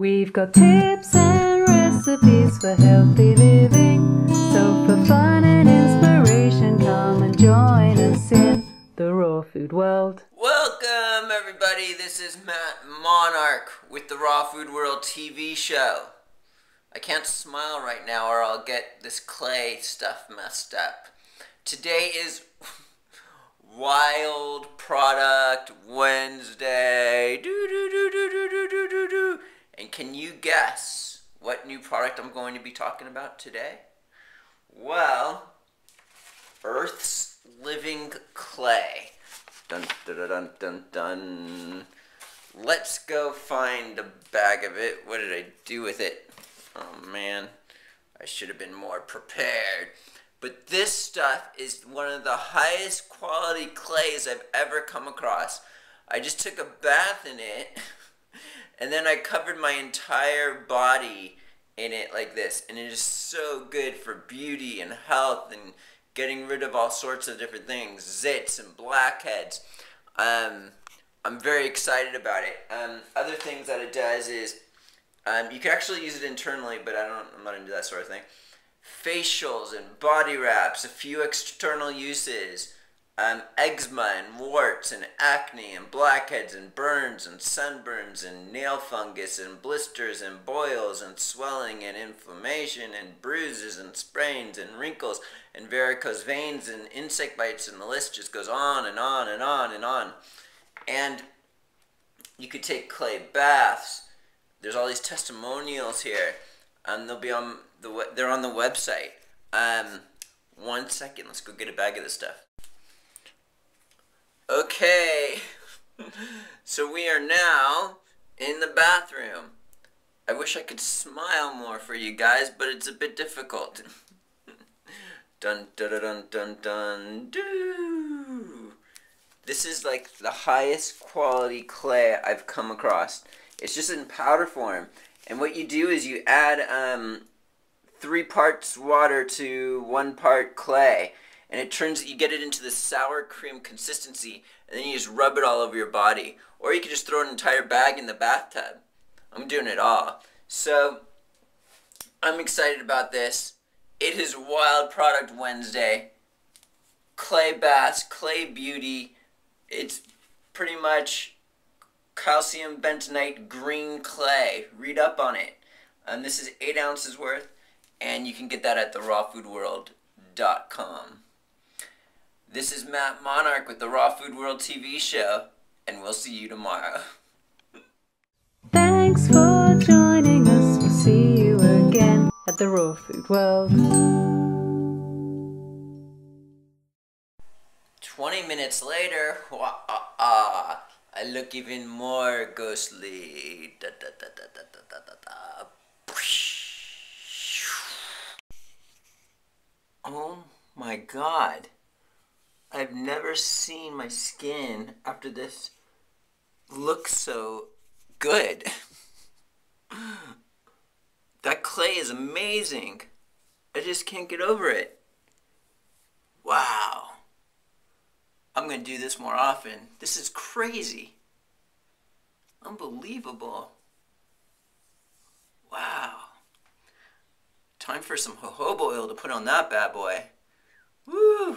We've got tips and recipes for healthy living. So for fun and inspiration, come and join us in the raw food world. Welcome, everybody. This is Matt Monarch with the Raw Food World TV show. I can't smile right now or I'll get this clay stuff messed up. Today is Wild Product Wednesday. Do, do, do, do, do, can you guess what new product I'm going to be talking about today? Well, Earth's Living Clay. Dun dun dun dun dun. Let's go find a bag of it. What did I do with it? Oh man, I should have been more prepared. But this stuff is one of the highest quality clays I've ever come across. I just took a bath in it and then I covered my entire body in it like this. And it is so good for beauty and health and getting rid of all sorts of different things, zits and blackheads. Um, I'm very excited about it. Um, other things that it does is um, you can actually use it internally, but I don't. I'm not into that sort of thing. Facials and body wraps, a few external uses, um, eczema and warts and acne and blackheads and burns and sunburns and nail fungus and blisters and boils and swelling and inflammation and bruises and sprains and wrinkles and varicose veins and insect bites and the list just goes on and on and on and on. And you could take clay baths. There's all these testimonials here, and they'll be on the they're on the website. Um, one second, let's go get a bag of this stuff. Okay, so we are now in the bathroom. I wish I could smile more for you guys, but it's a bit difficult. dun dun dun dun dun doo. This is like the highest quality clay I've come across. It's just in powder form. And what you do is you add um, three parts water to one part clay and it turns you get it into the sour cream consistency and then you just rub it all over your body. Or you could just throw an entire bag in the bathtub. I'm doing it all. So i'm excited about this. It is wild product wednesday. Clay baths clay beauty. It's pretty much calcium bentonite green clay. Read up on it. And this is eight ounces worth and you can get that at therawfoodworld.com this is Matt Monarch with the Raw Food World TV show, and we'll see you tomorrow. Thanks for joining us. We'll see you again at the Raw Food World. 20 minutes later, wah, ah, ah, I look even more ghostly. Da, da, da, da, da, da, da, da. Oh my god. I've never seen my skin after this look so good. that clay is amazing. I just can't get over it. Wow. I'm going to do this more often. This is crazy. Unbelievable. Wow. Time for some jojoba oil to put on that bad boy. Woo!